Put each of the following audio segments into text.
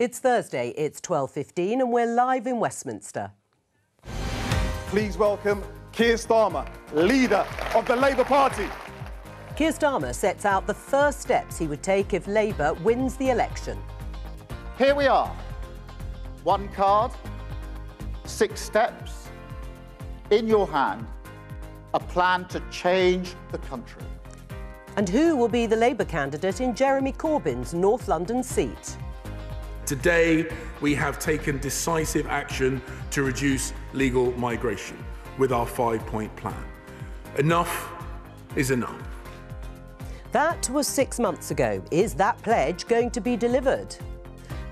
It's Thursday, it's 12.15 and we're live in Westminster. Please welcome Keir Starmer, leader of the Labour Party. Keir Starmer sets out the first steps he would take if Labour wins the election. Here we are. One card, six steps, in your hand, a plan to change the country. And who will be the Labour candidate in Jeremy Corbyn's North London seat? Today, we have taken decisive action to reduce legal migration with our five point plan. Enough is enough. That was six months ago. Is that pledge going to be delivered?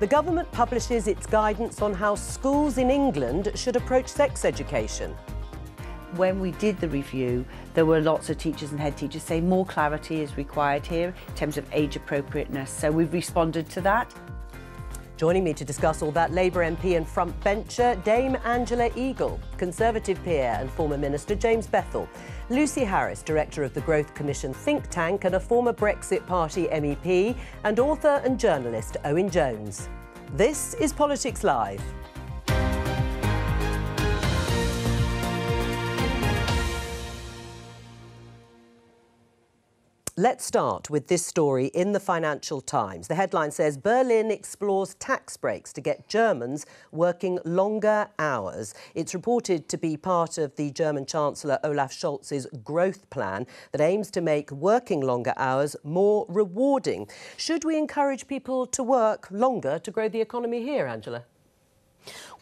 The government publishes its guidance on how schools in England should approach sex education. When we did the review, there were lots of teachers and head teachers saying more clarity is required here in terms of age appropriateness. So we've responded to that. Joining me to discuss all that, Labour MP and front bencher Dame Angela Eagle, Conservative peer and former Minister James Bethell, Lucy Harris, Director of the Growth Commission think tank and a former Brexit Party MEP, and author and journalist Owen Jones. This is Politics Live. Let's start with this story in the Financial Times. The headline says Berlin explores tax breaks to get Germans working longer hours. It's reported to be part of the German Chancellor Olaf Scholz's growth plan that aims to make working longer hours more rewarding. Should we encourage people to work longer to grow the economy here, Angela?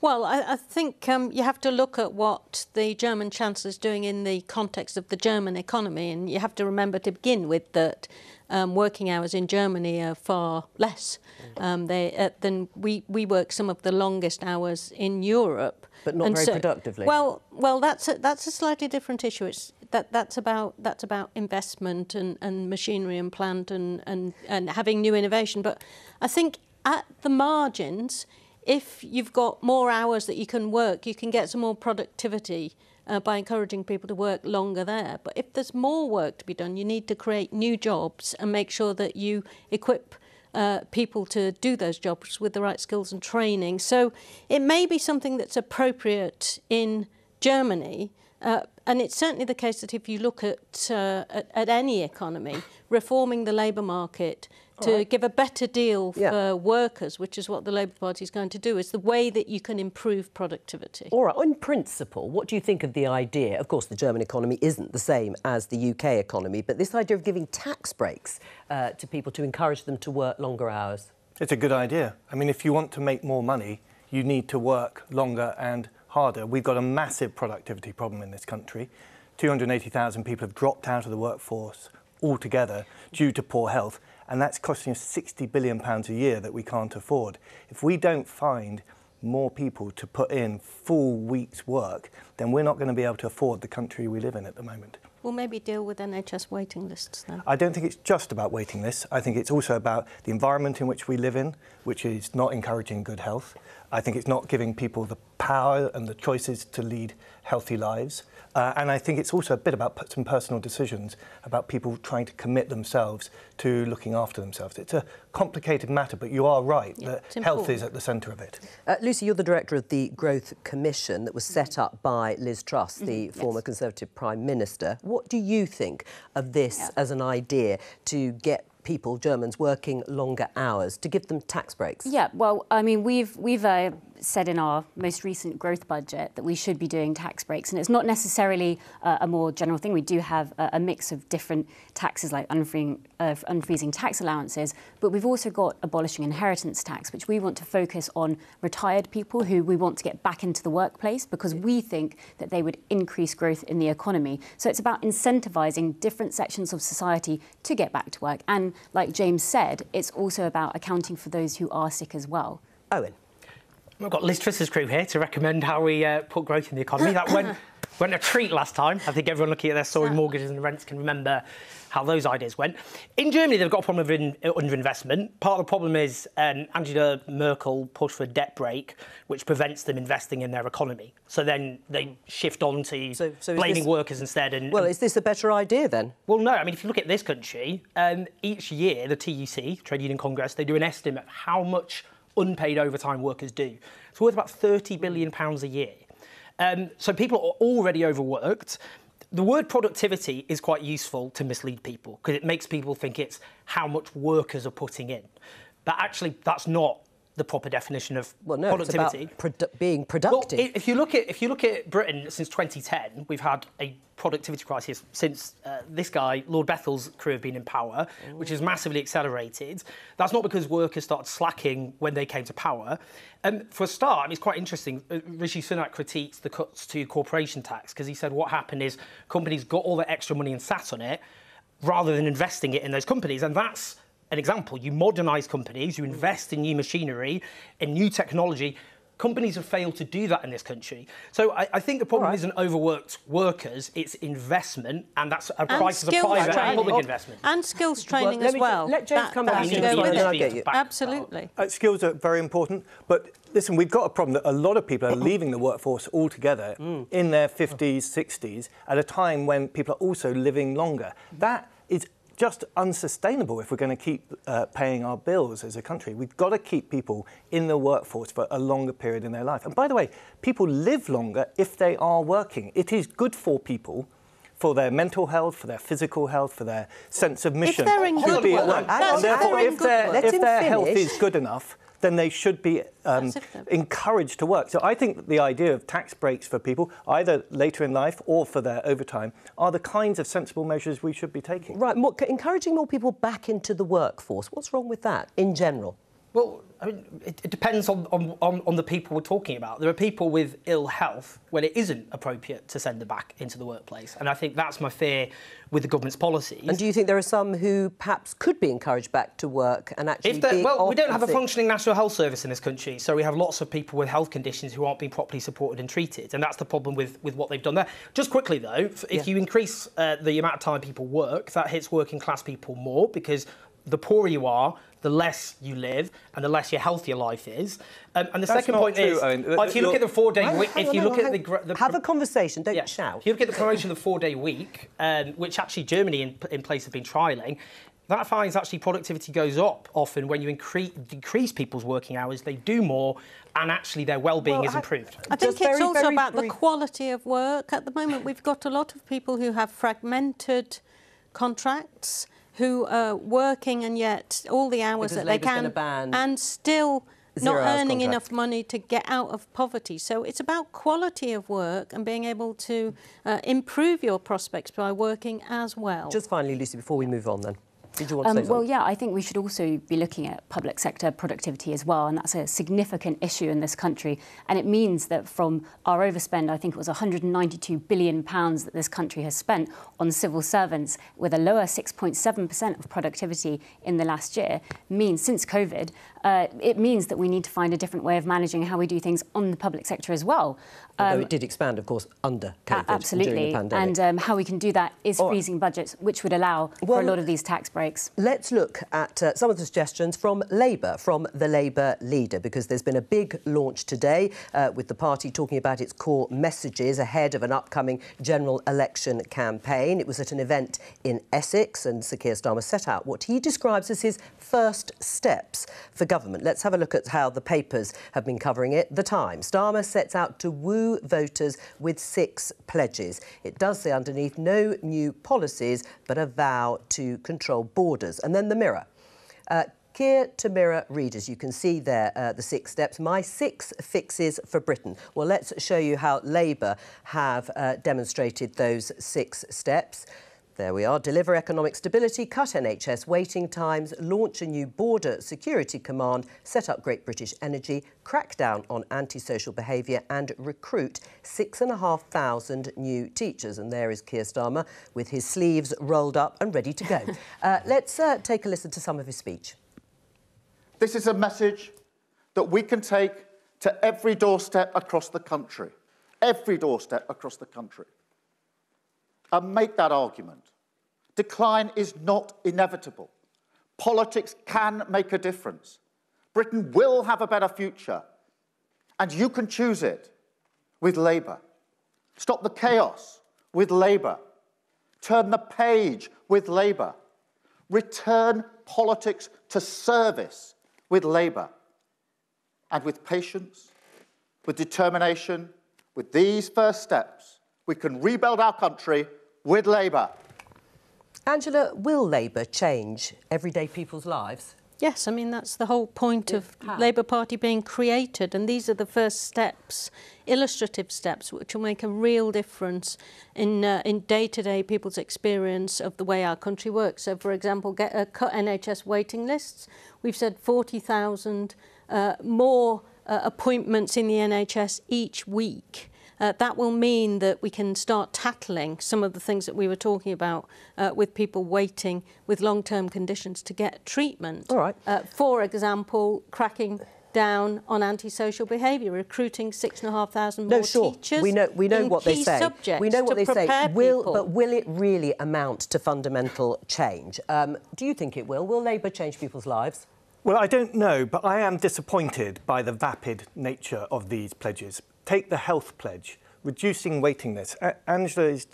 Well, I, I think um, you have to look at what the German Chancellor is doing in the context of the German economy, and you have to remember to begin with that um, working hours in Germany are far less um, they, uh, than we, we work some of the longest hours in Europe. But not and very so, productively. Well, well, that's a, that's a slightly different issue. It's that that's about that's about investment and, and machinery and plant and, and, and having new innovation. But I think at the margins, if you've got more hours that you can work, you can get some more productivity uh, by encouraging people to work longer there. But if there's more work to be done, you need to create new jobs and make sure that you equip uh, people to do those jobs with the right skills and training. So it may be something that's appropriate in Germany. Uh, and it's certainly the case that if you look at, uh, at, at any economy, reforming the labour market, to right. give a better deal yeah. for workers, which is what the Labour Party is going to do, is the way that you can improve productivity. All right, in principle, what do you think of the idea? Of course, the German economy isn't the same as the UK economy, but this idea of giving tax breaks uh, to people to encourage them to work longer hours? It's a good idea. I mean, if you want to make more money, you need to work longer and harder. We've got a massive productivity problem in this country. 280,000 people have dropped out of the workforce altogether due to poor health and that's costing us 60 billion pounds a year that we can't afford. If we don't find more people to put in full week's work, then we're not going to be able to afford the country we live in at the moment. Well, maybe deal with NHS waiting lists then. I don't think it's just about waiting lists. I think it's also about the environment in which we live in, which is not encouraging good health. I think it's not giving people the power and the choices to lead healthy lives. Uh, and I think it's also a bit about some personal decisions about people trying to commit themselves to looking after themselves. It's a complicated matter, but you are right yeah, that health is at the centre of it. Uh, Lucy, you're the director of the Growth Commission that was set up by Liz Truss, the mm -hmm, former yes. Conservative Prime Minister. What do you think of this yeah. as an idea to get people, Germans, working longer hours to give them tax breaks? Yeah, well, I mean, we've we've uh, said in our most recent growth budget that we should be doing tax breaks, and it's not necessarily uh, a more general thing. We do have a, a mix of different taxes, like unfreezing, uh, unfreezing tax allowances, but we've also got abolishing inheritance tax, which we want to focus on retired people who we want to get back into the workplace because we think that they would increase growth in the economy. So it's about incentivising different sections of society to get back to work, and like James said, it's also about accounting for those who are sick as well. Owen. We've got Liz Truss's crew here to recommend how we uh, put growth in the economy. That went, went a treat last time. I think everyone looking at their soaring mortgages and rents can remember how those ideas went. In Germany, they've got a problem with in, underinvestment. Part of the problem is um, Angela Merkel pushed for a debt brake, which prevents them investing in their economy. So then they shift on to so, so blaming this, workers instead. And, well, is this a better idea then? Well, no. I mean, if you look at this country, um, each year the TUC, Trade Union Congress, they do an estimate of how much unpaid overtime workers do. It's worth about £30 billion a year. Um, so people are already overworked. The word productivity is quite useful to mislead people because it makes people think it's how much workers are putting in. But actually, that's not the proper definition of well, no, productivity. It's about produ- being productive. Well, if you look at if you look at Britain since 2010, we've had a productivity crisis since uh, this guy, Lord Bethell's crew, have been in power, Ooh. which has massively accelerated. That's not because workers started slacking when they came to power. Um, for a start, I mean, it's quite interesting. Uh, Rishi Sunak critiques the cuts to corporation tax because he said what happened is companies got all the extra money and sat on it rather than investing it in those companies, and that's an example. You modernise companies, you invest in new machinery, in new technology. Companies have failed to do that in this country. So I, I think the problem right. isn't overworked workers, it's investment, and that's a price of a private training. and public investment. And skills training well, as well. Let James that, come back. To go with it. Absolutely. Uh, skills are very important, but listen, we've got a problem that a lot of people are leaving the workforce altogether mm. in their 50s, 60s, at a time when people are also living longer. That is just unsustainable if we're going to keep uh, paying our bills as a country. We've got to keep people in the workforce for a longer period in their life. And by the way, people live longer if they are working. It is good for people for their mental health, for their physical health, for their sense of mission. If they're in good work, and therefore, if, if their health is good enough, then they should be um, encouraged to work. So I think that the idea of tax breaks for people, either later in life or for their overtime, are the kinds of sensible measures we should be taking. Right, more, encouraging more people back into the workforce. What's wrong with that in general? Well, I mean, it, it depends on, on, on, the people we're talking about. There are people with ill health when it isn't appropriate to send them back into the workplace. And I think that's my fear with the government's policies. And do you think there are some who perhaps could be encouraged back to work and actually Well, we don't have a functioning national health service in this country, so we have lots of people with health conditions who aren't being properly supported and treated, and that's the problem with, with what they've done there. Just quickly, though, if yeah. you increase uh, the amount of time people work, that hits working class people more because the poorer you are, the less you live and the less your healthier life is. Um, and the That's second point true, is, Owen. if you look at the four-day week, if you look at the, the, have a conversation, don't yeah, shout. If you look at the promotion of the four-day week, um, which actually Germany in, in place have been trialling, that finds actually productivity goes up often when you increase, decrease people's working hours. They do more, and actually their well-being well, is improved. I, I think Just it's very, also very about brief. the quality of work. At the moment, we've got a lot of people who have fragmented contracts who are working and yet all the hours because that Labour's they can and still not earning enough money to get out of poverty. So it's about quality of work and being able to uh, improve your prospects by working as well. Just finally, Lucy, before we move on then. Did you want to um, say something? Well, yeah, I think we should also be looking at public sector productivity as well, and that's a significant issue in this country. And it means that from our overspend, I think it was 192 billion pounds that this country has spent on civil servants, with a lower 6.7% of productivity in the last year, means since COVID, uh, it means that we need to find a different way of managing how we do things on the public sector as well. Although um, it did expand, of course, under COVID absolutely. And um, how we can do that is freezing budgets, which would allow well, for a lot of these tax breaks. Let's look at uh, some of the suggestions from Labour, from the Labour leader, because there's been a big launch today uh, with the party talking about its core messages ahead of an upcoming general election campaign. It was at an event in Essex, and Sir Keir Starmer set out what he describes as his first steps for government. Let's have a look at how the papers have been covering it. The Times. Starmer sets out to woo voters with six pledges. It does say underneath no new policies, but a vow to control borders. And then the Mirror. Uh, Keir to mirror readers. You can see there uh, the six steps. My six fixes for Britain. Well, let's show you how Labour have uh, demonstrated those six steps. There we are. Deliver economic stability, cut NHS waiting times, launch a new border security command, set up Great British Energy, crack down on antisocial behaviour and recruit 6,500 new teachers. And there is Keir Starmer with his sleeves rolled up and ready to go. uh, let's uh, take a listen to some of his speech. This is a message that we can take to every doorstep across the country. Every doorstep across the country and make that argument. Decline is not inevitable. Politics can make a difference. Britain will have a better future, and you can choose it with Labour. Stop the chaos with Labour. Turn the page with Labour. Return politics to service with Labour. And with patience, with determination, with these first steps, we can rebuild our country with Labour. Angela, will Labour change everyday people's lives? Yes, I mean, that's the whole point of How? Labour Party being created, and these are the first steps, illustrative steps, which will make a real difference in uh, in day-to-day people's experience of the way our country works. So, for example, get uh, cut NHS waiting lists. We've said 40,000 uh, more uh, appointments in the NHS each week. Uh, that will mean that we can start tackling some of the things that we were talking about uh, with people waiting with long-term conditions to get treatment. All right. Uh, for example, cracking down on antisocial behaviour, recruiting six and a half thousand more No, sure. teachers. We know we know what they key say. Subjects we know what to they say. prepare Will people. but will it really amount to fundamental change? Um, do you think it will? Will Labour change people's lives? Well, I don't know, but I am disappointed by the vapid nature of these pledges. Take the health pledge, reducing waiting lists. A- Angela is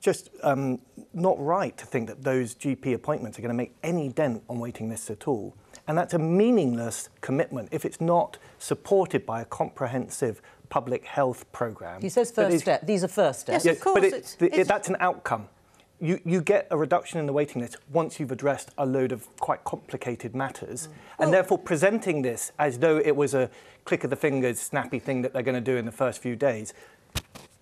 just um, not right to think that those GP appointments are going to make any dent on waiting lists at all. And that's a meaningless commitment if it's not supported by a comprehensive public health programme. He says first step. These are first steps. Yes, of course, but it- it's- it's- that's an outcome. You, you get a reduction in the waiting list once you've addressed a load of quite complicated matters. and therefore, presenting this as though it was a click of the fingers, snappy thing that they're going to do in the first few days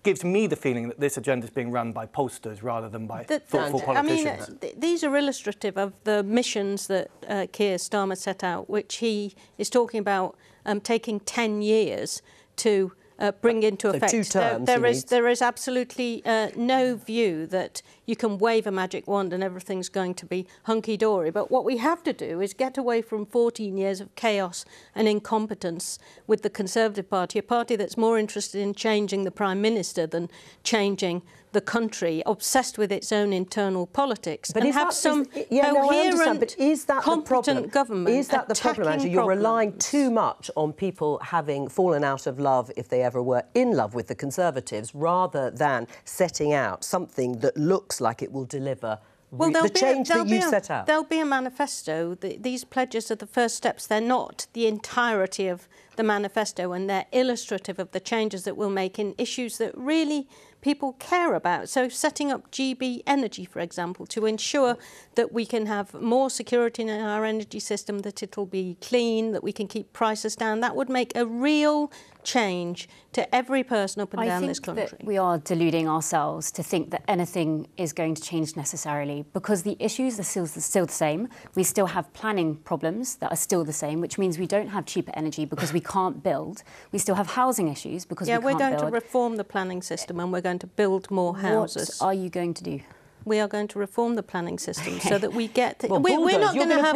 gives me the feeling that this agenda is being run by pollsters rather than by That- thoughtful I mean, politicians. uh, th- these are illustrative of the missions that uh, Keir Starmer set out, which he is talking about um, taking 10 years to uh, bring into So effect. two terms there he is there is absolutely uh, no view that you can wave a magic wand and everything's going to be hunky dory. But what we have to do is get away from 14 years of chaos and incompetence with the Conservative Party, a party that's more interested in changing the Prime Minister than changing the country, obsessed with its own internal politics, But and have that, some is, yeah, no, coherent, understand, but is that the competent problem? government Is that the problem? You're relying too much on people having fallen out of love, if they ever were in love with the Conservatives, rather than setting out something that looks like it will deliver Well, there'll the be change a, there'll that you've a, set out. There'll be a manifesto. The, these pledges are the first steps. They're not the entirety of the manifesto, and they're illustrative of the changes that we'll make in issues that really people care about. So, setting up GB Energy, for example, to ensure that we can have more security in our energy system, that it'll be clean, that we can keep prices down. That would make a real change to every person up and I down this country. we are deluding ourselves to think that anything is going to change necessarily because the issues are still, still the same. We still have planning problems that are still the same, which means we don't have cheaper energy because we can't build. We still have housing issues because yeah, we we're going build. to reform the planning system and we're going to build more houses. What are you going to do? We are going to reform the planning system so that we get. Well, we, we're not going to have.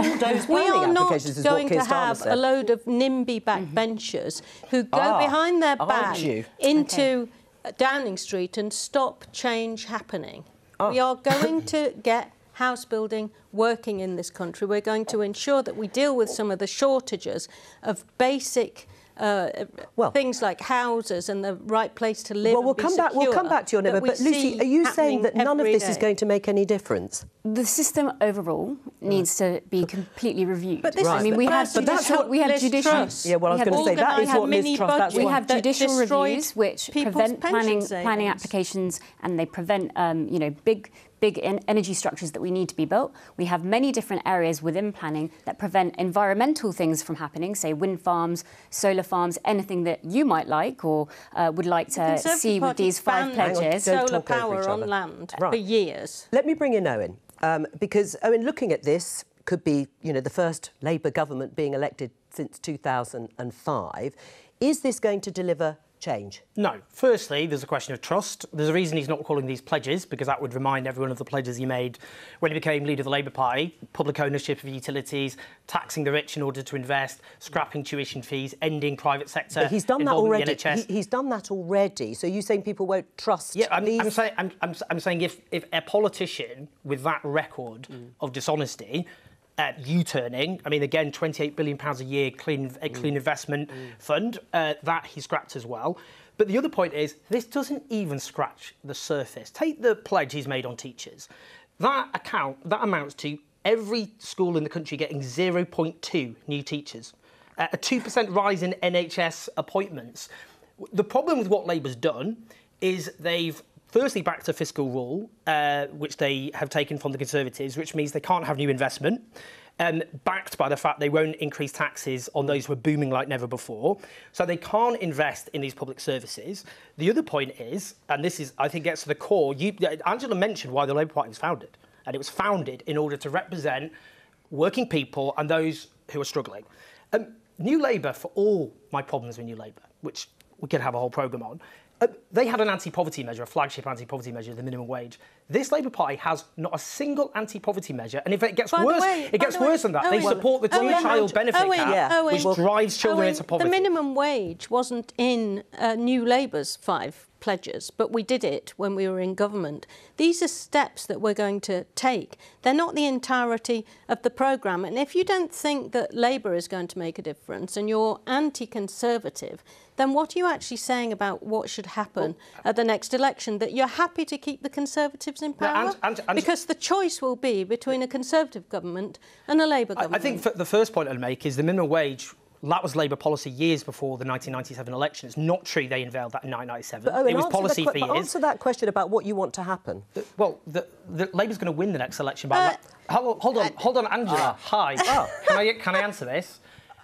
We are not applications is what going to have said. a load of NIMBY backbenchers who go Ah, behind their back into Downing Street and stop change happening. Ah. We are going to get house building working in this country. We're going to ensure that we deal with some of the shortages of basic uh, Well- things like houses and the right place to live. well, we'll and be come back. We'll come back to your that neighbour. But Lucy, are you saying that none of every this is going to make any difference? The system overall needs to be completely reviewed. But this Right, I mean, but- we but have that's what we have judicial. Truss Yeah, well, I was we have gonna say, that is what Liz mini Truss- that's we have judicial reviews which prevent planning savings. planning applications and they prevent um, you know big big en- energy structures that we need to be built. We have many different areas within planning that prevent environmental things from happening, say wind farms, solar farms, anything that you might like or uh, would like to see with these five banned pledges. Don't Solar talk over power on land Right. for years. Let me bring in Owen, um, because Owen, looking at this, could be you know the first Labour government being elected since 2005. Is this going to deliver change? No. Firstly, there's a question of trust. There's a reason he's not calling these pledges, because that would remind everyone of the pledges he made when he became leader of the Labour Party public ownership of utilities, taxing the rich in order to invest, scrapping tuition fees, ending private sector. But he's done that already. He, he's done that already. So you're saying people won't trust Yeah, I'm? I'm, saying, I'm, I'm, saying if, if a politician with that record mm. of dishonesty, uh, U-turning, I mean, again, 28 billion pounds a year clean, a clean investment fund, uh, that he scrapped as well. But the other point is, this doesn't even scratch the surface. Take the pledge he's made on teachers. That account, that amounts to every school in the country getting 0.2 new teachers. uh, a 2% rise in NHS appointments. The problem with what Labour's done is they've firstly back to fiscal rule, uh, which they have taken from the Conservatives, which means they can't have new investment. Um, backed by the fact they won't increase taxes on those who are booming like never before. So they can't invest in these public services. The other point is, and this is, I think, gets to the core, you, Angela mentioned why the Labour Party was founded. And it was founded in order to represent working people and those who are struggling. Um, New Labour, for all my problems with New Labour, which we could have a whole programme on, they had an anti-poverty measure, a flagship anti-poverty measure, the minimum wage. This Labour Party has not a single anti-poverty measure, and if it gets By worse, way- it gets the way- worse than that. they support the Owen- two-child benefit Owen, cap, yeah, Owen- which drives children Owen, into poverty. The minimum wage wasn't in uh, New Labour's five pledges, but we did it when we were in government. These are steps that we're going to take. They're not the entirety of the programme. And if you don't think that Labour is going to make a difference and you're anti-conservative, then what are you actually saying about what should happen at the next election? That you're happy to keep the Conservatives in power? and- and- and- because the choice will be between a Conservative government and a Labour government. I think the first point I'd make is the minimum wage. That was Labour policy years before the 1997 election. It's not true they unveiled that in 1997. But Owen, it was answer policy que- for but years. answer that question about what you want to happen. Well, the, the Labour's going to win the next election. By Uh, hold, hold on, uh, hold on, Angela. Uh, Hi. Uh. Can I can I answer this?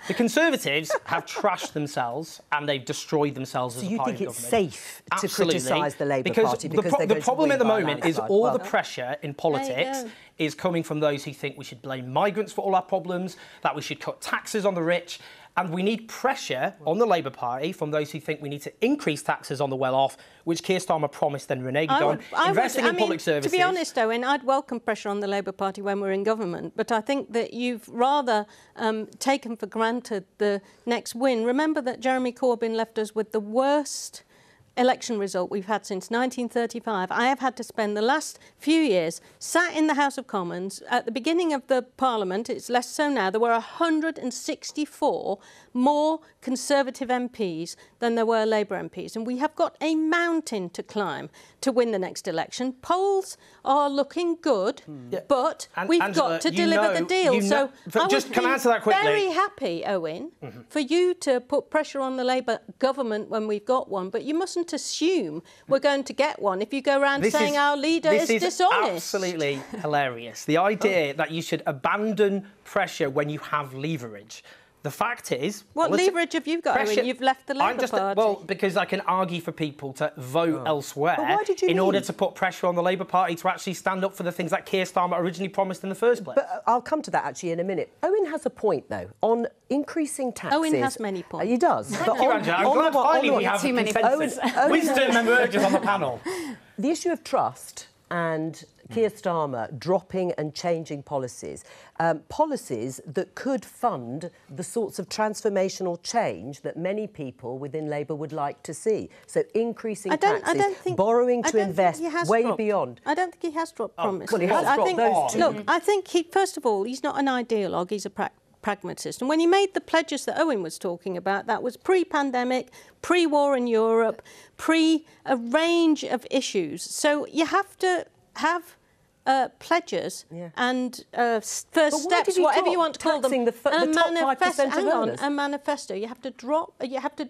The Conservatives have trashed themselves and they've destroyed themselves So as a you party think it's government. safe to criticise the Labour because Party the because pro- the problem at the moment is all Well- the pressure in politics is coming from those who think we should blame migrants for all our problems, that we should cut taxes on the rich. And we need pressure on the Labour Party from those who think we need to increase taxes on the well-off, which Keir Starmer promised and reneged I on. would- I would- Investing I in mean, public services. To be honest, Owen, I'd welcome pressure on the Labour Party when we're in government, but I think that you've rather um, taken for granted the next win. Remember that Jeremy Corbyn left us with the worst election result we've had since 1935. I have had to spend the last few years sat in the House of Commons. At the beginning of the Parliament, it's less so now, there were 164 more Conservative MPs than there were Labour MPs. And we have got a mountain to climb to win the next election. Polls are looking good, hmm. but An- we've Angela, got to deliver know- the deal. you know- so I just would can I be answer that quickly? very happy, Owen, mm-hmm. for you to put pressure on the Labour government when we've got one, but you mustn't assume we're going to get one if you go around This saying is- our leader this is, dishonest. absolutely hilarious. The idea oh. that you should abandon pressure when you have leverage. The fact is, What politi- leverage have you got, Owen? You've left the I'm Labour just, Party. Well, because I can argue for people to vote elsewhere But why did you in order to put pressure on the Labour Party to actually stand up for the things that Keir Starmer originally promised in the first place. But uh, I'll come to that actually in a minute. Owen has a point though on increasing taxes. Owen has many Uh, points. He does. Thank you, Angela. I'm glad the finally we one- have Too a many consensus. Owen- Owen- Wisdom emerges on the panel. the issue of trust and Keir Starmer dropping and changing policies, um, policies that could fund the sorts of transformational change that many people within Labour would like to see. So increasing I don't, taxes, I don't think borrowing I to don't think invest he has way dropped. beyond. I don't think he has dropped promises. well, he has I dropped think, those two. Look, I think he first of all he's not an ideologue. He's a pra- pragmatist. And when he made the pledges that Owen was talking about, that was pre-pandemic, pre-war in Europe, pre a range of issues. So you have to have. Uh, pledges Yeah. and uh, first But why did steps, whatever you want to call them. the the top 5% manifesto- of on, a manifesto. You have to drop. You have to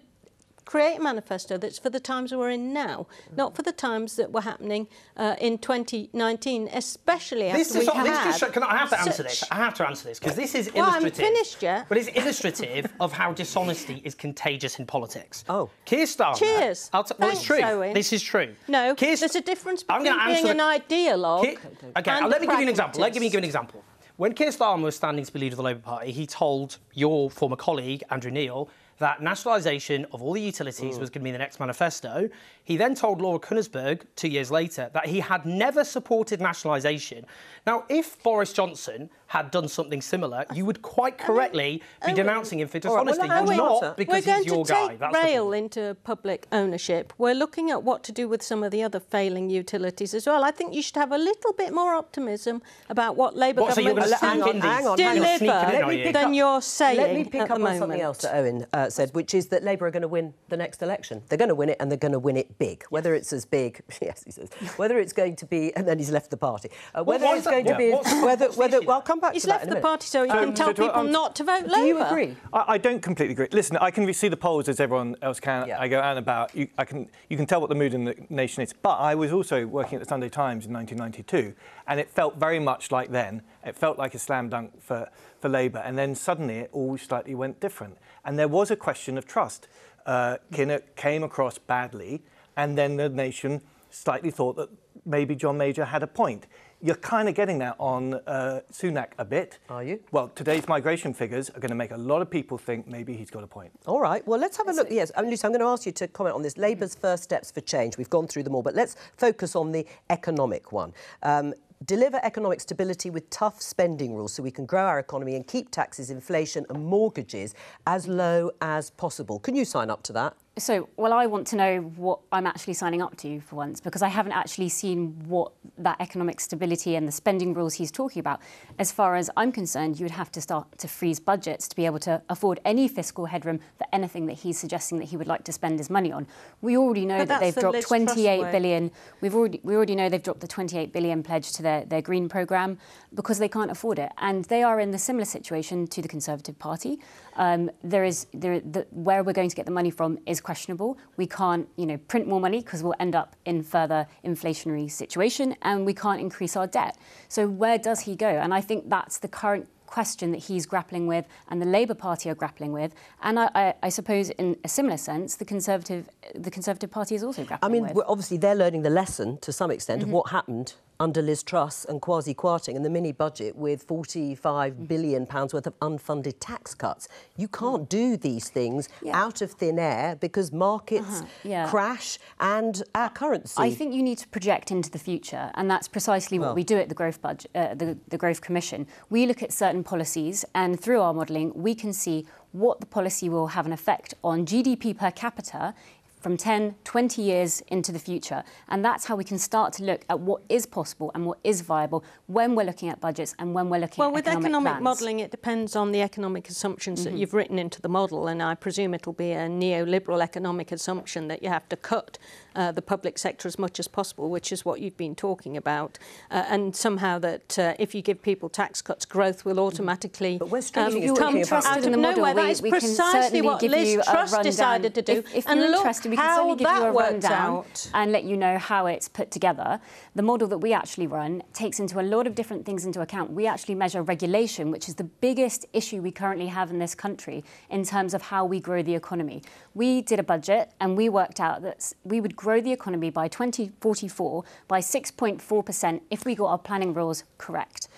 create a manifesto that's for the times we're in now, not for the times that were happening uh, in 2019, especially This after is we this had. just, can I, I have to answer such- this. I have to answer this because this is Well, I haven't illustrative. finished yet. But it's illustrative of how dishonesty is contagious in politics. Oh. Keir Starmer. Cheers. I'll t- well, it's true. Owen. This is true. No, Keir there's a difference between I'm between gonna being answer an the- ideologue Keir- Okay, and let me give you an example. Let me give you an example. When Keir Starmer was standing to be leader of the Labour Party, he told your former colleague, Andrew Neil, that nationalisation of all the utilities was going to be the next manifesto. He then told Laura Kuenssberg, two years later, that he had never supported nationalisation. Now, if Boris Johnson had done something similar, you would quite correctly be denouncing him for All right, well, dishonesty. Owen- You're not because We're going he's your to guy. take That's rail into public ownership. We're looking at what to do with some of the other failing utilities as well. I think you should have a little bit more optimism about what Labour What, so you're government can sneak hang on, hang on. deliver are you? than you're saying Let me pick up on something else that Owen uh, uh, said, which is that Labour are going to win the next election. They're going to win it, and they're going to win it big. Whether it's as big, yes, he says. Whether it's going to be, and then he's left the party. Uh, whether why is it's that- going to yeah, be, what's- whether, what's whether. Well, I'll come back He's to that He's left the party so he can Um, tell so people um, not to vote Labour. Do you agree? I, I don't completely agree. Listen, I can see the polls as everyone else can. Yeah. I go out and about. You, I can, you can tell what the mood in the nation is. But I was also working at the Sunday Times in 1992, and it felt very much like then. It felt like a slam dunk for, for Labour. And then suddenly it all slightly went different. And there was a question of trust. Uh, Kinnock came across badly, and then the nation slightly thought that maybe John Major had a point. You're kind of getting that on uh, Sunak a bit. Are you? Well, today's migration figures are going to make a lot of people think maybe he's got a point. All right. Well, let's have a look. Yes, and Lucy, I'm going to ask you to comment on this. Labour's first steps for change. We've gone through them all, but let's focus on the economic one. Um, deliver economic stability with tough spending rules so we can grow our economy and keep taxes, inflation, and mortgages as low as possible. Can you sign up to that? So, well, I want to know what I'm actually signing up to for once because I haven't actually seen what that economic stability and the spending rules he's talking about. As far as I'm concerned, you would have to start to freeze budgets to be able to afford any fiscal headroom for anything that he's suggesting that he would like to spend his money on. We already know But that they've the dropped Liz Truss 28 way. billion. We've already we already know they've dropped the 28 billion pledge to their, their green program because they can't afford it, and they are in the similar situation to the Conservative Party. Um, there is there the, where we're going to get the money from is questionable. We can't you know print more money because we'll end up in further inflationary situation, and we can't increase our debt. So where does he go? And I think that's the current question that he's grappling with and the Labour Party are grappling with. And I, I, I suppose in a similar sense, the Conservative the Conservative Party is also grappling. I mean, with. obviously, they're learning the lesson to some extent Mm-hmm. of what happened under Liz Truss and Kwasi Kwarteng and the mini budget with 45 Mm. billion pounds worth of unfunded tax cuts. You can't do these things Yeah. Out of thin air because markets yeah. crash and our currency. I think you need to project into the future, and that's precisely what Well- we do at the Growth Budget, uh, the, the Growth Commission. We look at certain policies, and through our modelling, we can see what the policy will have an effect on GDP per capita from 10, 20 years into the future. And that's how we can start to look at what is possible and what is viable when we're looking at budgets and when we're looking Well, at Well, with economic, economic plans. modelling, it depends on the economic assumptions Mm-hmm. that you've written into the model, and I presume it'll be a neoliberal economic assumption that you have to cut uh, the public sector as much as possible, which is what you've been talking about, uh, and somehow that uh, if you give people tax cuts, growth will automatically But we're um, is come talking about- out in of the model, nowhere. That we- is we can precisely certainly what give Liz you Truss decided to do, If, if and you're look interested, we can how certainly give you a rundown out. and let you know how it's put together. The model that we actually run takes into a lot of different things into account. We actually measure regulation, which is the biggest issue we currently have in this country in terms of how we grow the economy. We did a budget and we worked out that we would grow the economy by 2044 by 6.4% if we got our planning rules correct.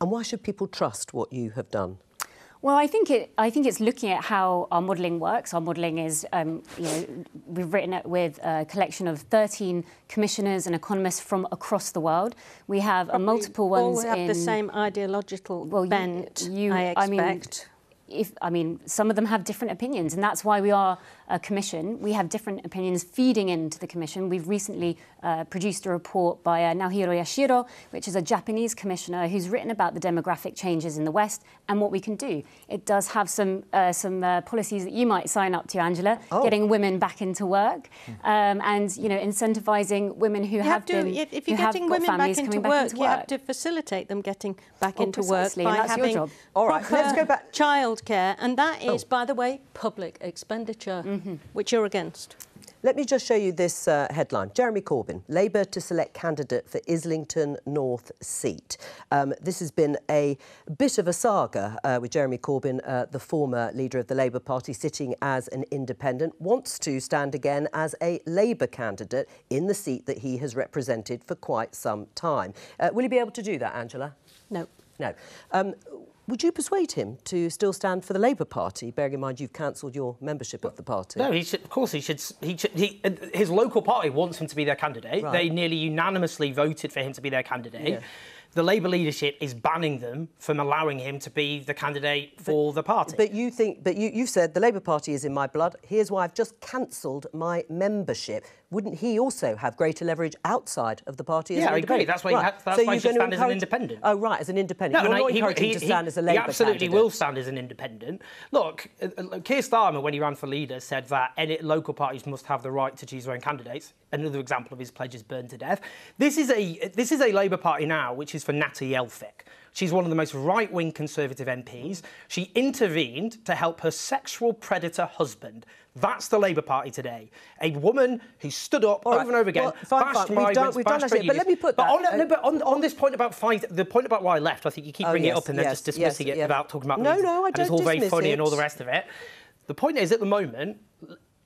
and why should people trust what you have done? Well, I think it. I think it's looking at how our modelling works. Our modelling is, um, you know, we've written it with a collection of 13 commissioners and economists from across the world. We have uh, multiple ones all have in the same ideological well, bent. You, I mean, expect. If I mean, some of them have different opinions, and that's why we are a commission. We have different opinions feeding into the commission. We've recently uh, produced a report by uh, Naohiro Yashiro, which is a Japanese commissioner who's written about the demographic changes in the West and what we can do. It does have some uh, some uh, policies that you might sign up to, Angela, Oh. getting women back into work, um, and you know, incentivizing women who You have, have to, been if, if you're getting women back into work, back into you have to facilitate them getting back Oh, into work by and that's your having job. All right, let's go back- childcare, and that is, Oh. by the way, public expenditure, Mm-hmm. which you're against. Let me just show you this uh, headline. Jeremy Corbyn, Labour to select candidate for Islington North seat. Um, this has been a bit of a saga uh, with Jeremy Corbyn, uh, the former leader of the Labour Party, sitting as an independent, wants to stand again as a Labour candidate in the seat that he has represented for quite some time. Uh, will he be able to do that, Angela? No. No. Um, would you persuade him to still stand for the Labour Party, bearing in mind you've cancelled your membership of the party? No, he should, of course he should. He should he, uh, his local party wants him to be their candidate. Right. They nearly unanimously voted for him to be their candidate. Yeah. The Labour leadership is banning them from allowing him to be the candidate for the party. But you think, but you, you've said the Labour Party is in my blood. Here's why I've just cancelled my membership. Wouldn't he also have greater leverage outside of the party? As Yeah, I agree. That's why he right. had- that's so why he you're should going to stand as an independent. Oh, right, as an independent. No, you're no, not he, encouraging he, to he- stand as a he Labour absolutely candidate. will stand as an independent. Look, uh, uh, Keir Starmer, when he ran for leader, said that any local parties must have the right to choose their own candidates. Another example of his pledges burned to death. This is a this is a Labour Party now, which is for Natty Elphicke. She's one of the most right-wing Conservative MPs. She intervened to help her sexual predator husband. That's the Labour Party today. A woman who stood up All over right. and over again, Well, fine, bashed fine. Migrants, done bashed that but let me put But that, on, uh, no, but on, on this point about fight, the point about why I left, I think you keep Oh, bringing yes, it up and then just dismissing yes, it yeah. without talking about No, no, I and it's don't all very funny and all the rest of it. The point is, at the moment,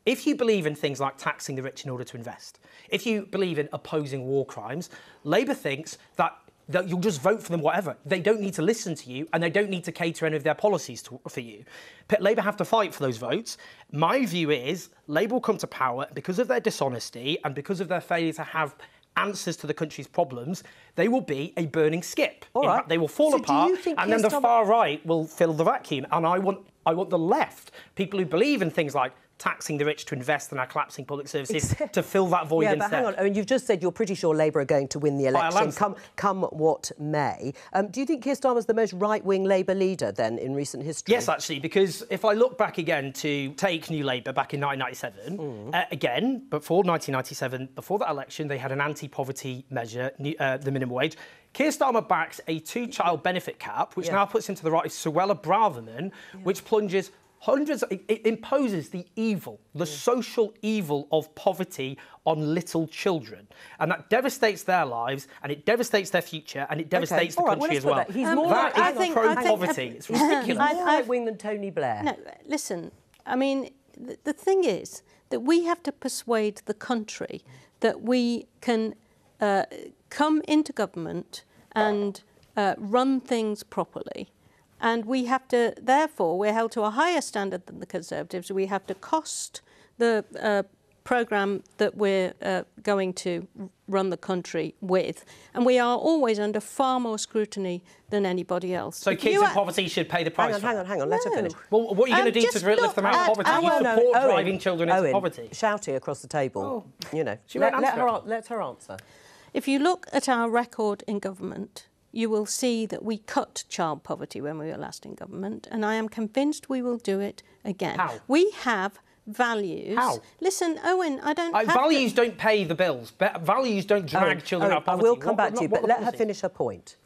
if you believe in things like taxing the rich in order to invest, if you believe in opposing war crimes, Labour thinks that that you'll just vote for them whatever. They don't need to listen to you and they don't need to cater any of their policies to, for you. But Labour have to fight for those votes. My view is Labour will come to power because of their dishonesty and because of their failure to have answers to the country's problems, they will be a burning skip. All right. fact, they will fall So apart and then the far right will fill the vacuum. And I want I want the left, people who believe in things like taxing the rich to invest in our collapsing public services, to fill that void yeah, instead. but hang on. I mean, you've just said you're pretty sure Labour are going to win the election, come come what may. Um, do you think Keir Starmer's the most right-wing Labour leader then in recent history? Yes, actually, because if I look back again to take New Labour back in 1997, Hmm. uh, again, before 1997, before that election, they had an anti-poverty measure, new- uh, the minimum wage. Keir Starmer backs a two-child benefit cap, which Yeah. now puts into the right of Suella Braverman, which plunges hundreds, it, it imposes the evil, the social evil of poverty on little children. And that devastates their lives, and it devastates their future, and it devastates all the right, country let's as well. that. He's Um, more That right- is I think- I think- pro-poverty. It's ridiculous. He's I- more right-wing than Tony Blair. No, listen. I mean, the, the thing is that we have to persuade the country that we can uh, come into government and uh, run things properly. And we have to, therefore, we're held to a higher standard than the Conservatives. We have to cost the uh, programme that we're uh, going to run the country with. And we are always under far more scrutiny than anybody else. So If kids in a- poverty should pay the price. Hang on, for hang on, hang on. Let her finish. Well, what are you Um, going to do to lift them out of poverty? our- You No, support Owen, driving children into Owen, poverty. Shouting across the table. you know, She let, let her, let her answer. If you look at our record in government, you will see that we cut child poverty when we were last in government, and I am convinced we will do it again. How? We have values. How? Listen, Owen, I don't. Uh, have to- values don't pay the bills. Be- values don't drag Owen, children Owen, out of poverty. I will come What- back to you, what but are the let her finish her point.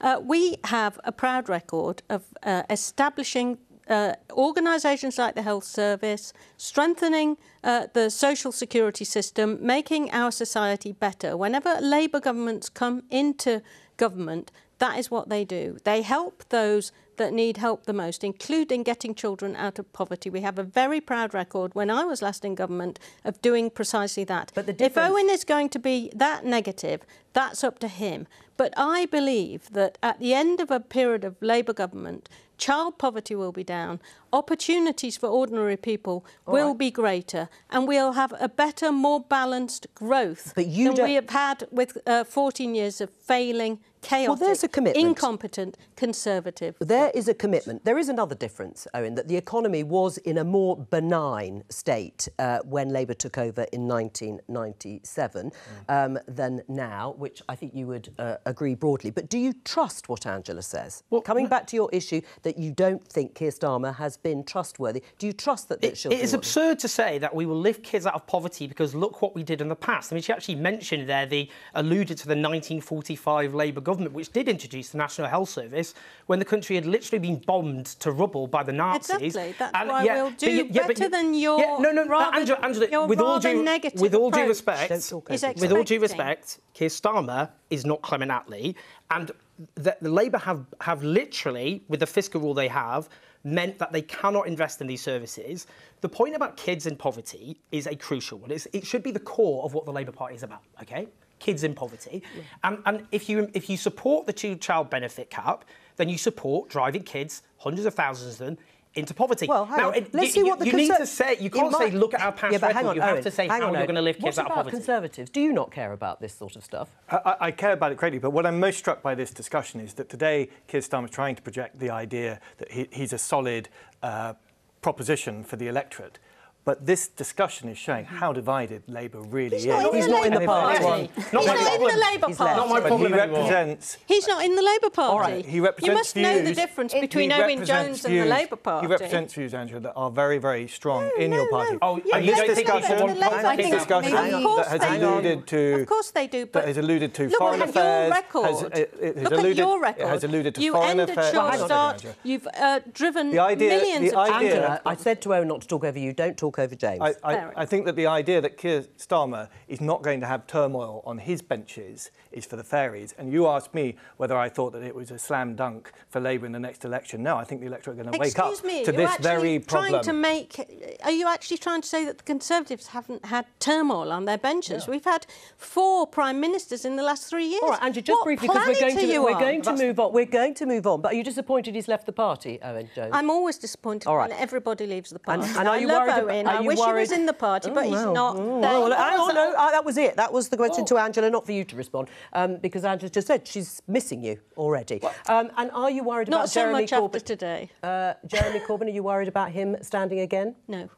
Uh, we have a proud record of uh, establishing uh, organisations like the Health Service, strengthening uh, the social security system, making our society better. Whenever Labour governments come into government, that is what they do. They help those that need help the most, including getting children out of poverty. We have a very proud record when I was last in government of doing precisely that. But the if Owen is going to be that negative, that's up to him. But I believe that at the end of a period of Labour government, child poverty will be down, opportunities for ordinary people will be greater, and we'll have a better, more balanced growth But you than we have had with uh, 14 years of failing, chaotic, there's a commitment. incompetent, conservative. There is a commitment. There is another difference, Owen, that the economy was in a more benign state uh, when Labour took over in 1997 um, than now, which I think you would uh, agree broadly. But do you trust what Angela says? Well, Coming back to your issue that you don't think Keir Starmer has been trustworthy, do you trust that, that It, she'll it is absurd to say that we will lift kids out of poverty because look what we did in the past. I mean, she actually mentioned there the alluded to the 1945 Labour government, which did introduce the National Health Service when the country had literally been bombed to rubble by the Nazis. Exactly. That's why we'll do you- yeah, better you- than your yeah, no, no, rather- Angela, Angela, your with all due negative with all due respect, Don't Is with all due respect, Keir Starmer is not Clement Attlee, and the, the Labour have have literally, with the fiscal rule they have, meant that they cannot invest in these services. The point about kids in poverty is a crucial one. It's, it should be the core of what the Labour Party is about. Okay, kids in poverty, and and if you if you support the two-child benefit cap, then you support driving kids, hundreds of thousands of them. Into poverty. Well, hang now, on. it- Let's you, see what the you need to say. You can't say look at our past yeah, but record. hang on, you have to say hang how on, you're going to lift what kids out of poverty. Conservatives? Do you not care about this sort of stuff? I, I care about it greatly, but what I'm most struck by this discussion is that today Keir Starmer is trying to project the idea that he, he's a solid uh, proposition for the electorate. But this discussion is showing how divided Labour really He's is. not in He's the not in Labour the party. Party. Not He's my not in problem. the Labour Party. Not my But he represents He's not in the Labour Party. right, he represents. you represents must know the difference he between Owen represents Jones and the Labour Party. He represents views, Angela, that are very, very strong in no, your party. no. Oh, Yeah, and this you don't think discussion, I this think discussion Of course that has they do. alluded to Of course they do, but that has alluded to look foreign at affairs. your record. Has, it, it has look at your record. It has alluded to you foreign ended affairs. Short Hang on a second, Start. Angela. You've uh, driven The idea- millions the of idea- I said to Owen not to talk over you. Don't talk over James. I, I, I think that the idea that Keir Starmer is not going to have turmoil on his benches is for the fairies. And you asked me whether I thought that it was a slam dunk for Labour in the next election. No, I think the electorate are going to wake up Excuse me, to you're this actually very trying to make. Are you actually trying to say that the Conservatives haven't had turmoil on their benches? We've had four prime ministers in the last three years. All right, Andrew, just What briefly because we're going to you we're on? going to move on. We're going to move on. But are you disappointed he's left the party, Owen Jones? I'm always disappointed All right. when everybody leaves the party. and are I you love worried about- Are I wish he was in the party, but Oh, he's wow. not. Oh, There well, hang on, no, uh, that was it. That was the question to Angela, not for you to respond, um, because Angela just said she's missing you already. Um, and are you worried Not about so Jeremy much Corbyn? after today. Uh, Jeremy Corbyn, are you worried about him standing again? No.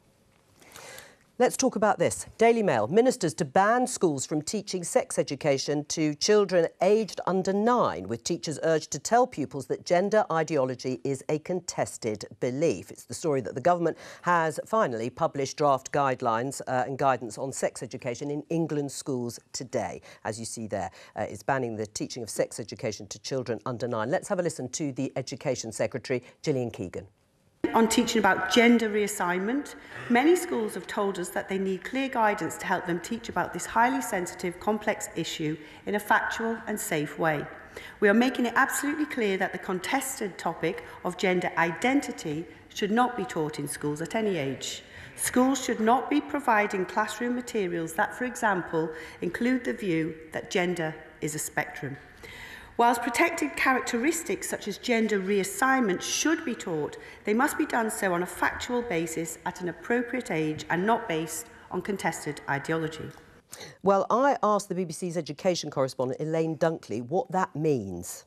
Let's talk about this. Daily Mail. Ministers to ban schools from teaching sex education to children aged under nine, with teachers urged to tell pupils that gender ideology is a contested belief. It's the story that the government has finally published draft guidelines uh, and guidance on sex education in England schools today. As you see there, uh, it's banning the teaching of sex education to children under nine. Let's have a listen to the Education Secretary, Gillian Keegan. On teaching about gender reassignment, many schools have told us that they need clear guidance to help them teach about this highly sensitive, complex issue in a factual and safe way. We are making it absolutely clear that the contested topic of gender identity should not be taught in schools at any age. Schools should not be providing classroom materials that, for example, include the view that gender is a spectrum. Whilst protected characteristics such as gender reassignment should be taught, they must be done so on a factual basis at an appropriate age and not based on contested ideology. Well, I asked the BBC's education correspondent Elaine Dunkley what that means.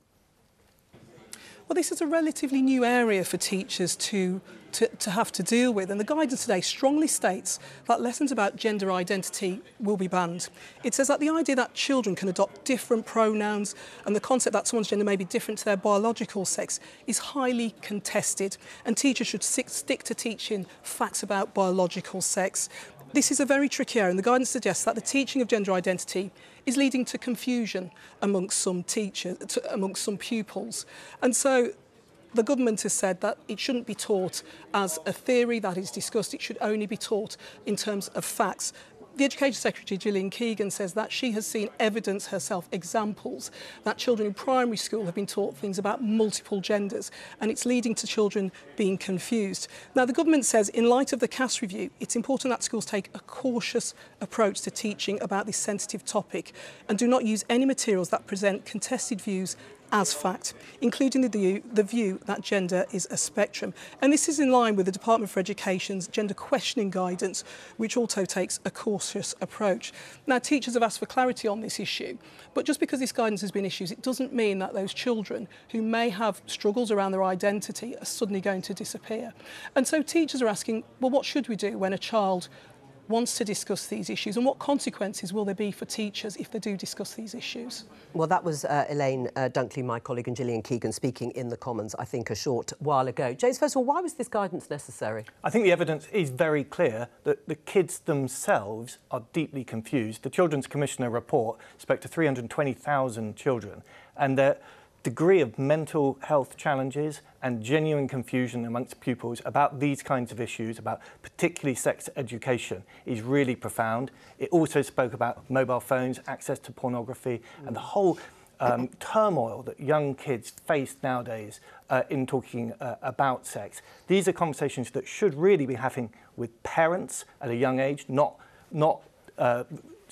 Well, this is a relatively new area for teachers to, to, to have to deal with, and the guidance today strongly states that lessons about gender identity will be banned. It says that the idea that children can adopt different pronouns and the concept that someone's gender may be different to their biological sex is highly contested, and teachers should stick, stick to teaching facts about biological sex. This is a very tricky area, and the guidance suggests that the teaching of gender identity is leading to confusion amongst some teachers, amongst some pupils. And so the government has said that it shouldn't be taught as a theory that is discussed, it should only be taught in terms of facts. The Education Secretary, Gillian Keegan, says that she has seen evidence herself, examples, that children in primary school have been taught things about multiple genders, and it's leading to children being confused. Now, the government says, in light of the Cass review, it's important that schools take a cautious approach to teaching about this sensitive topic and do not use any materials that present contested views as fact, including the view, the view that gender is a spectrum. And this is in line with the Department for Education's gender questioning guidance, which also takes a cautious approach. Now, teachers have asked for clarity on this issue, but just because this guidance has been issued, it doesn't mean that those children who may have struggles around their identity are suddenly going to disappear. And so teachers are asking, well, what should we do when a child wants to discuss these issues and what consequences will there be for teachers if they do discuss these issues? Well, that was uh, Elaine uh, Dunkley, my colleague, and Gillian Keegan speaking in the Commons, I think, a short while ago. James, first of all, why was this guidance necessary? I think the evidence is very clear that the kids themselves are deeply confused. The Children's Commissioner report spoke to 320,000 children, and their degree of mental health challenges and genuine confusion amongst pupils about these kinds of issues, about particularly sex education, is really profound. It also spoke about mobile phones, access to pornography, and the whole um, turmoil that young kids face nowadays uh, in talking uh, about sex. These are conversations that should really be having with parents at a young age, not, not uh,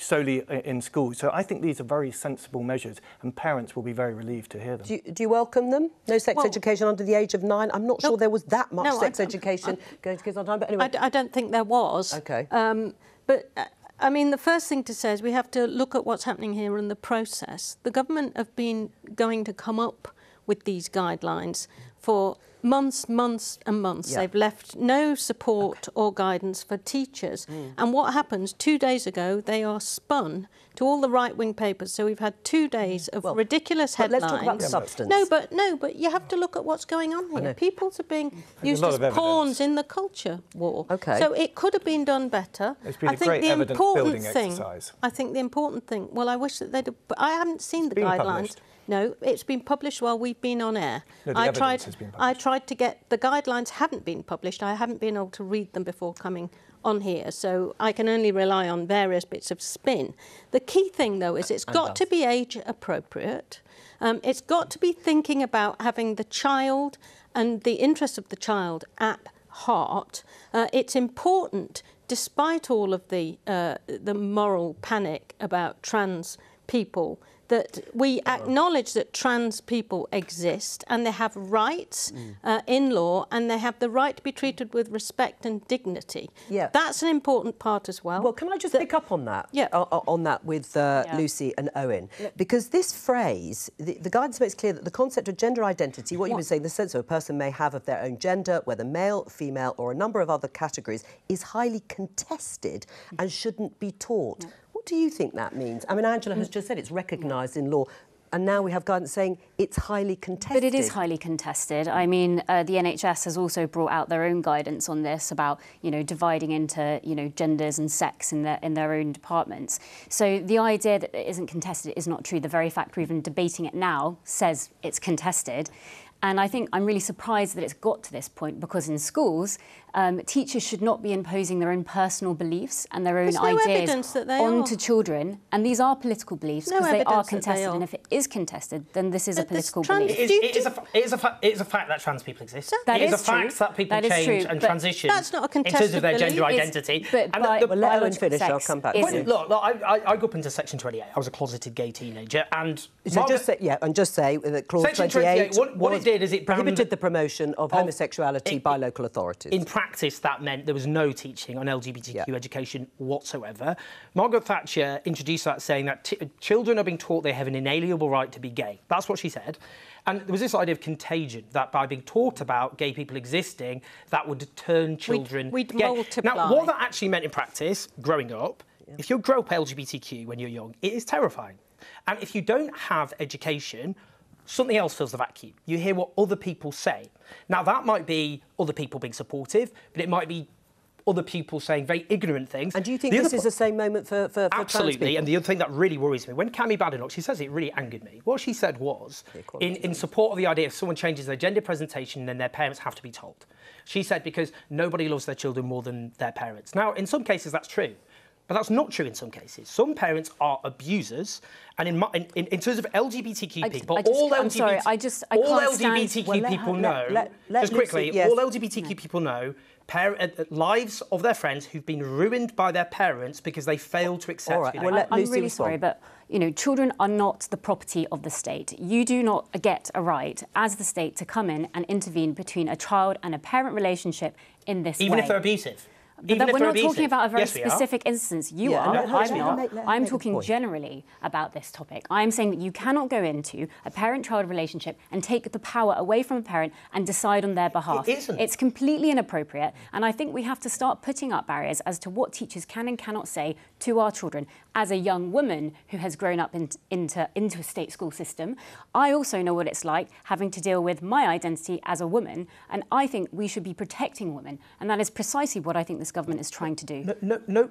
solely in schools. So I think these are very sensible measures, and parents will be very relieved to hear them. Do you, do you welcome them? No sex Well- education under the age of nine? I'm not sure there was that much No, I sex don't- education going to kids on time, but anyway. I, d- I don't think there was. Okay. Um, but uh, I mean, the first thing to say is we have to look at what's happening here in the process. The government have been going to come up with these guidelines for months, months and months. Yeah. They've left no support or guidance for teachers. Mm. And what happens? Two days ago, they are spun to all the right-wing papers. So we've had two days of ridiculous but let's headlines. talk about the substance. No, but no, but you have to look at what's going on here. People are being used as pawns in the culture war. Okay. So it could have been done better. It's been I a think great the evidence important building thing. exercise. I think the important thing. Well, I wish that they'd. Have, but I haven't seen the guidelines. published. No, it's been published while we've been on air. No, the I tried. I tried to get the guidelines haven't been published. I haven't been able to read them before coming on here, so I can only rely on various bits of spin. The key thing, though, is it's And got to be age appropriate. Um, it's got to be thinking about having the child and the interest of the child at heart. Uh, it's important, despite all of the uh, the moral panic about trans people, that we acknowledge that trans people exist and they have rights uh, in law and they have the right to be treated with respect and dignity. Yeah. That's an important part as well. Well, can I just pick up on that? Yeah. o- on that with uh, Yeah. Lucy and Owen, because this phrase, the, the guidance makes clear that the concept of gender identity, what, you were saying, the sense of a person may have of their own gender, whether male, female, or a number of other categories, is highly contested and shouldn't be taught. What do you think that means? I mean, Angela has just said it's recognised in law. And now we have guidance saying it's highly contested. But it is highly contested. I mean, uh, the NHS has also brought out their own guidance on this about, you know, dividing into, you know, genders and sex in their in their own departments. So the idea that it isn't contested is not true. The very fact we're even debating it now says it's contested. And I think I'm really surprised that it's got to this point because in schools, um, teachers should not be imposing their own personal beliefs and their own no ideas evidence that they onto are. children. And these are political beliefs No because they are evidence that they contested. are. And if it is contested, then this is a But this political trans- belief. It is, it, is a, it, is a fa- it is a fact that trans people exist. That it is, is a fact true. that people That is change true, and transition That's not a in terms of their gender belief. It's- identity. but And by- the- Well, let Owen biological finish, I'll sex come back to isn't- you. Look, look I, I, I grew up into Section 28. I was a closeted gay teenager, and So Margaret- just say, yeah, and just say that clause Section 28, 28, what- what it was- did is it prohibited the promotion of oh, of- homosexuality it- by local authorities. In practice, that meant there was no teaching on LGBTQ Yeah. education whatsoever. Margaret Thatcher introduced that saying that children are being taught they have an inalienable right to be gay. That's what she said. And there was this idea of contagion, that by being taught about gay people existing, that would turn children we'd gay. multiply. Now, what that actually meant in practice, growing up, if you grow up LGBTQ when you're young, it is terrifying. And if you don't have education, something else fills the vacuum. You hear what other people say. Now, that might be other people being supportive, but it might be other people saying very ignorant things. and do you think The this is the same moment for, for, for Absolutely. And the other thing that really worries me, when Kemi Badenoch, she says it really angered me. What she said was, in, in support of the idea if someone changes their gender presentation, then their parents have to be told. She said because nobody loves their children more than their parents. Now, in some cases, that's true. But that's not true in some cases. Some parents are abusers, and in, my, in, in, in terms of LGBTQ I- people, I just- all I'm LGBT, sorry, I just- I all can't LGBTQ Well, let her- people let- know. let- let just Lucy- quickly, yes. all LGBTQ people know par- uh, uh, lives of their friends who've been ruined by their parents because they failed to accept. All right, who well, they let are. I'm Lucy really respond. sorry, but you know, children are not the property of the state. You do not get a right as the state to come in and intervene between a child and a parent relationship in this even way. if they're abusive. But Even that we're not talking abusive. about a very Yes, we are. specific instance. You Yeah, are, let her- let I'm not. make- let I'm talking point. generally about this topic. I'm saying that you cannot go into a parent-child relationship and take the power away from a parent and decide on their behalf. isn't. It's completely inappropriate, and I think we have to start putting up barriers as to what teachers can and cannot say to our children. As a young woman who has grown up in, into into a state school system, I also know what it's like having to deal with my identity as a woman, and I think we should be protecting women, and that is precisely what I think this government is trying to do. No, no, no.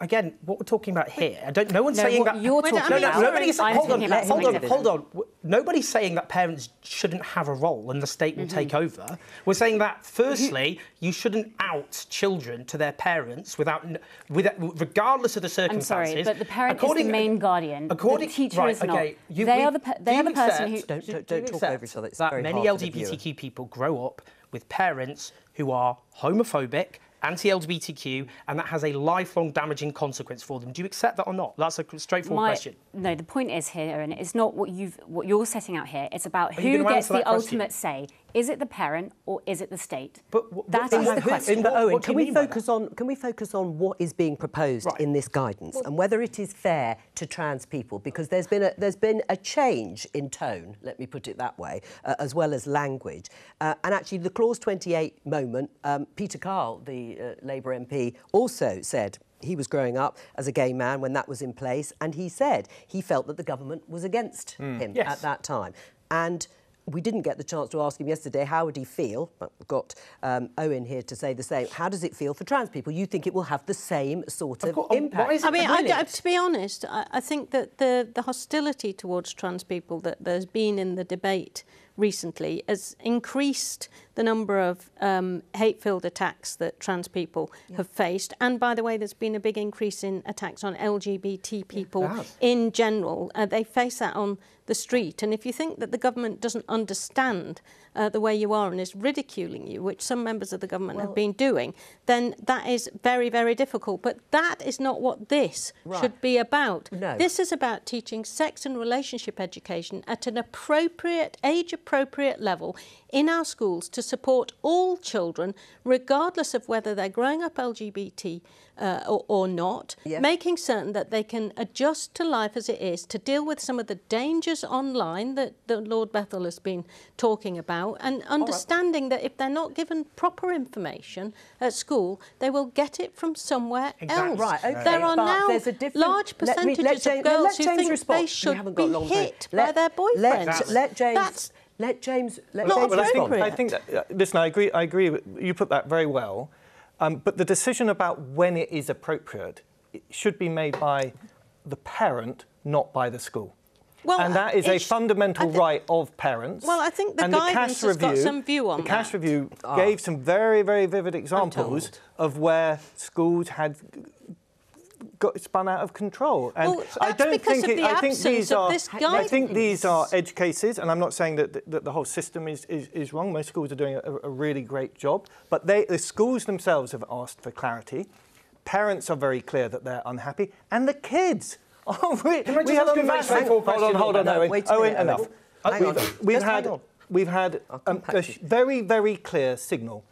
Again, what we're talking about here, I don't. No one's No, saying that. you're talking no, about. nobody's hold on, hold on, hold on. W- Nobody's saying that parents shouldn't have a role and the state will take Mm-hmm. over. We're saying that firstly, you shouldn't out children to their parents without, without regardless of the circumstances. I'm circumstances. sorry, but the parent According- is the main guardian. According, the teacher right, is not. you- they we- are the they are the you person who. Don't- do- don't- do you don't talk accept over each other, it's that very many hard for the viewer. LGBTQ people grow up with parents who are homophobic, anti-LGBTQ, and that has a lifelong damaging consequence for them. Do you accept that or not? That's a straightforward My- question. No, the point is here, and it's not what you've what you're setting out here. It's about who gets the question? ultimate say Is it the parent or is it the state? But that is the question. But Owen, can we focus on can we focus on what is being proposed right. in this guidance well, and whether it is fair to trans people? Because there's been a there's been a change in tone, let me put it that way, uh, as well as language. Uh, and actually, the clause 28 moment, um, Peter Kyle, the uh, Labour MP, also said he was growing up as a gay man when that was in place, and he said he felt that the government was against mm. him yes. at that time. And we didn't get the chance to ask him yesterday how would he feel. But we've got um, Owen here to say the same. How does it feel for trans people? You think it will have the same sort of, of course, impact? I mean, I, to be honest, I, I think that the, the hostility towards trans people that there's been in the debate recently has increased the number of um, hate-filled attacks that trans people yeah. have faced. And by the way, there's been a big increase in attacks on LGBT people yeah, in general. Uh, they face that on the street. And if you think that the government doesn't understand uh, the way you are and is ridiculing you, which some members of the government well, have been doing, then that is very, very difficult. But that is not what this right. should be about. No. This is about teaching sex and relationship education at an appropriate, age-appropriate level in our schools to support all children, regardless of whether they're growing up LGBT uh, or, or, not, yeah. making certain that they can adjust to life as it is, to deal with some of the dangers online that, that Lord Bethell has been talking about, and understanding right. that if they're not given proper information at school, they will get it from somewhere exactly. else. Right, okay. There are but now large percentages let me, let James, of girls who think respond. they should be hit let, by their boyfriends. Let, let James... That's, let James. Let not James appropriate. I think, I think that, uh, listen, I agree. I agree. You put that very well. Um, but the decision about when it is appropriate it should be made by the parent, not by the school. Well, and that is a fundamental right of parents. Well, I think the and guidance the has review, got some view on The Cass review oh. gave some very, very vivid examples of where schools had got spun out of control. And well, I don't think it, I think these are I think these are edge cases, and I'm not saying that the, that the whole system is, is, is wrong. Most schools are doing a, a really great job, but they, the schools themselves have asked for clarity. Parents are very clear that they're unhappy, and the kids. Oh, we, we have a massive. Hold on, hold on, Owen. Wait Owen, enough. Hang we've, on. we've had we've had um, a very very clear signal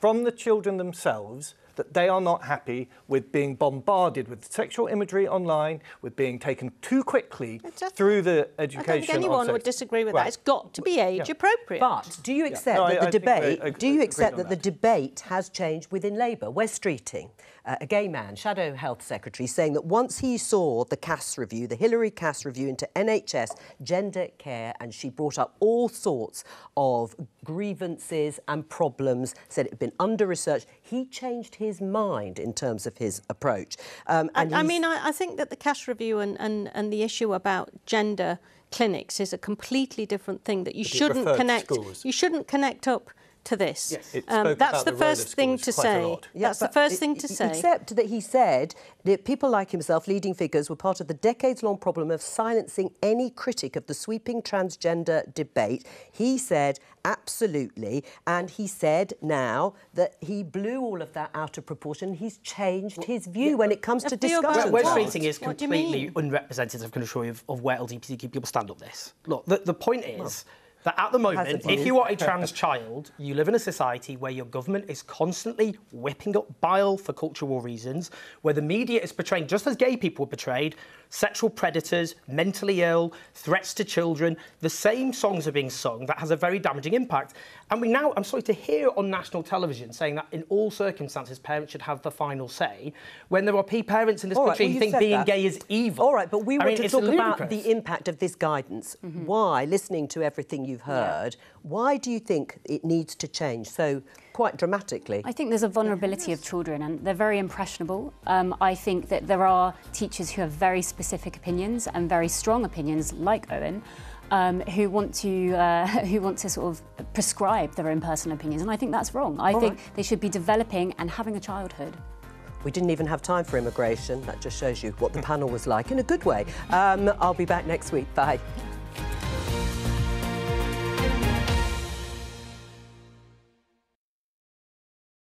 from the children themselves that they are not happy with being bombarded with sexual imagery online, with being taken too quickly through the education. I don't think anyone would disagree with right. that. It's got to be age yeah. appropriate. But do you accept yeah. no, that I, the I debate? I, do you accept that, that, the debate has changed within Labour? Wes Streeting, uh, a gay man, Shadow Health Secretary, saying that once he saw the Cass review, the Hilary Cass review into NHS gender care, and she brought up all sorts of grievances and problems, said it had been under researched, he changed his mind in terms of his approach. Um, and I, I mean, I, I, think that the Cass review and, and, and the issue about gender clinics is a completely different thing that you shouldn't connect. You shouldn't connect up to this. Yes. Um, that's the, the first thing to say. Yeah, that's the first thing to say. Except that he said that people like himself, leading figures, were part of the decades-long problem of silencing any critic of the sweeping transgender debate. He said absolutely, and he said now that he blew all of that out of proportion. He's changed his view yeah, when it comes to discussion. Wes Streeting is completely unrepresentative, can assure you, of, of where LGBTQ people stand on this. Look, the, the point is. Well, that at the moment, if you are a trans child, you live in a society where your government is constantly whipping up bile for cultural reasons, where the media is portraying, just as gay people were portrayed, sexual predators, mentally ill, threats to children. The same songs are being sung that has a very damaging impact. And we now, I'm sorry to hear on national television saying that in all circumstances parents should have the final say, when there are P parents in this all country right, well, who think being that. gay is evil. All right, but we want I mean, to talk ludicrous. about the impact of this guidance. Mm -hmm. Why, listening to everything you've heard, yeah. why do you think it needs to change so quite dramatically. I think there's a vulnerability of children and they're very impressionable. Um, I think that there are teachers who have very specific opinions and very strong opinions, like Owen, um, who want to uh, who want to sort of prescribe their own personal opinions, and I think that's wrong. I All think right. they should be developing and having a childhood. We didn't even have time for immigration. That just shows you what the panel was like in a good way. Um, I'll be back next week. Bye.